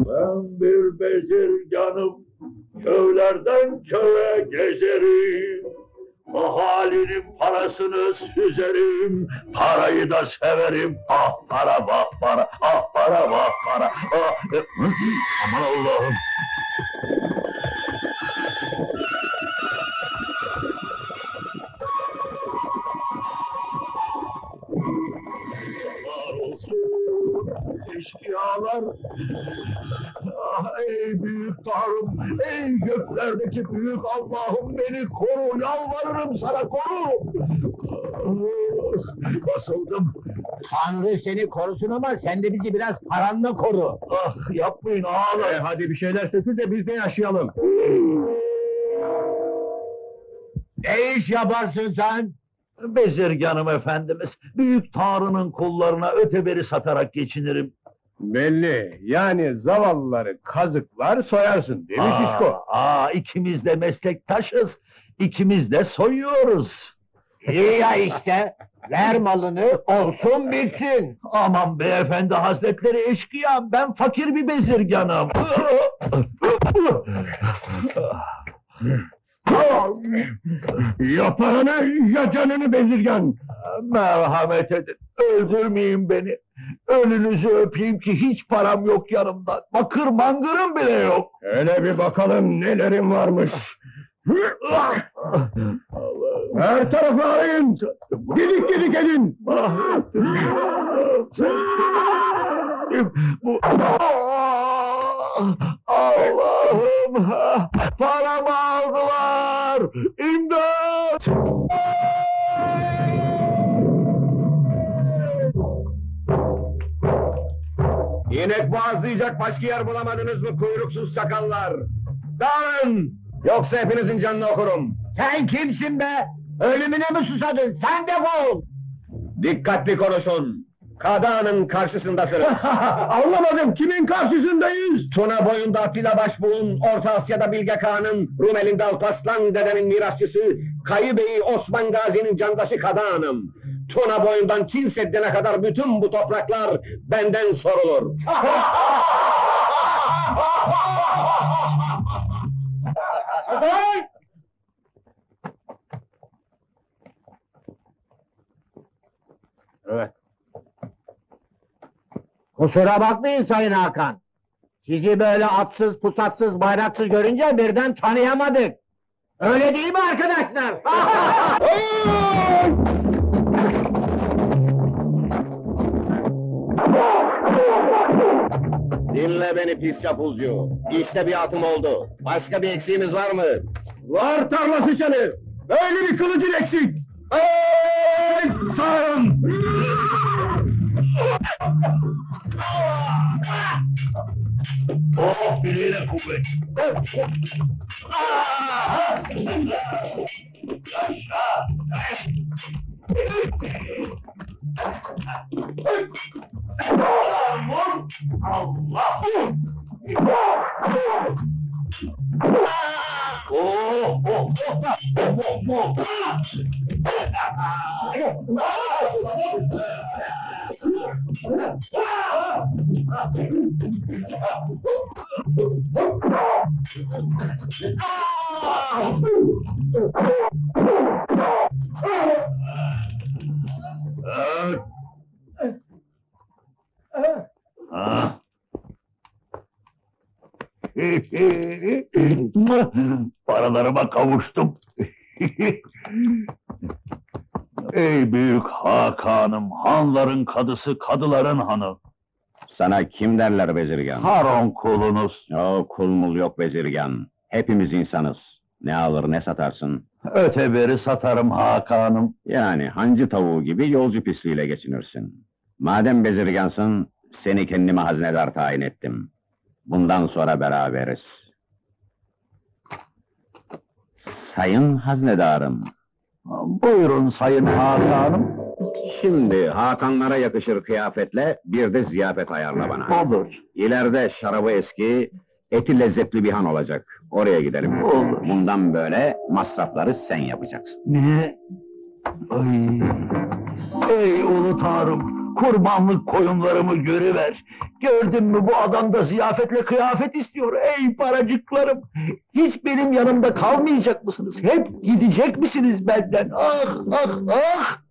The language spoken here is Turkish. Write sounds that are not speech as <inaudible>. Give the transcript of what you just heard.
Ben bir bezirganım, köylerden köye gezerim. Mahallenin parasını süzerim, parayı da severim. Ah para bak para, ah para bak para. Ah, aman Allah'ım. Eşkıyalar. Ah, ey büyük Tanrım, ey göklerdeki büyük Allah'ım beni koru, yalvarırım sana koru. Ah, Basıldım. Tanrı seni korusun ama sen de bizi biraz paranla koru. Ah yapmayın ağlar. hadi bir şeyler sökül de biz de yaşayalım. Ne iş yaparsın sen? Bezirganım efendimiz, büyük Tanrı'nın kullarına öteberi satarak geçinirim. Belli. Yani zavallıları kazıklar soyarsın değil mi Şişko? Aa, ikimiz de meslektaşız, ikimiz de soyuyoruz. İyi ya işte. Ver malını olsun bitsin. Aman beyefendi hazretleri eşkıya, ben fakir bir bezirganım. <laughs> Ya paranı ya canını bezirgan. Merhamet edin, öldürmeyin beni. Önünüzü öpeyim ki hiç param yok yanımda. Bakır mangırım bile yok. Hele bir bakalım nelerin varmış. Her tarafı arayın. Gidik gidik edin. Bu... Allah'ım! Paramı aldılar! İmdat! İnek boğazlayacak başka yer bulamadınız mı kuyruksuz sakallar? Dağılın! Yoksa hepinizin canını okurum. Sen kimsin be? Ölümüne mi susadın? Sen defol! Dikkatli konuşun. Kada'nın karşısındasınız. <laughs> Anlamadım. Kimin karşısındayız? Tuna boyunda Atilla Başbuğ'un, Orta Asya'da Bilge Kağan'ın, Rumeli'nde Alparslan dedenin mirasçısı, Kayı Bey'i Osman Gazi'nin candaşı Kada Hanım. Tuna boyundan Çin Seddi'ne kadar bütün bu topraklar benden sorulur. evet. Kusura bakmayın Sayın Hakan. Sizi böyle atsız, pusatsız, bayraksız görünce birden tanıyamadık. Öyle değil mi arkadaşlar? <laughs> Dinle beni pis çapulcu. İşte bir atım oldu. Başka bir eksiğimiz var mı? Var tarla sıçanı. Böyle bir kılıcın eksik. Ey sağım! Oh bileğine kuvvet! Yaşa! Allah! Allah! Oh, oh, oh, oh, oh. Paralarıma kavuştum. Ey büyük Hakan'ım, hanların kadısı, kadıların hanı. Sana kim derler bezirgan? Haron kulunuz. O kul mul yok bezirgan. Hepimiz insanız. Ne alır ne satarsın. Öteberi satarım Hakan'ım. Yani hancı tavuğu gibi yolcu pisliğiyle geçinirsin. Madem bezirgansın, seni kendime hazinedar tayin ettim. Bundan sonra beraberiz. Sayın haznedarım, Buyurun sayın Hakan'ım. şimdi Hakanlara yakışır kıyafetle bir de ziyafet ayarla bana. Olur. İleride şarabı eski, eti lezzetli bir han olacak. Oraya gidelim. Olur. Bundan böyle masrafları sen yapacaksın. Ne? Ay. Ey ulu Tanrım, kurbanlık koyunlarımı görüver. Gördün mü bu adam da ziyafetle kıyafet istiyor. Ey paracıklarım! Hiç benim yanımda kalmayacak mısınız? Hep gidecek misiniz benden? Ah ah ah!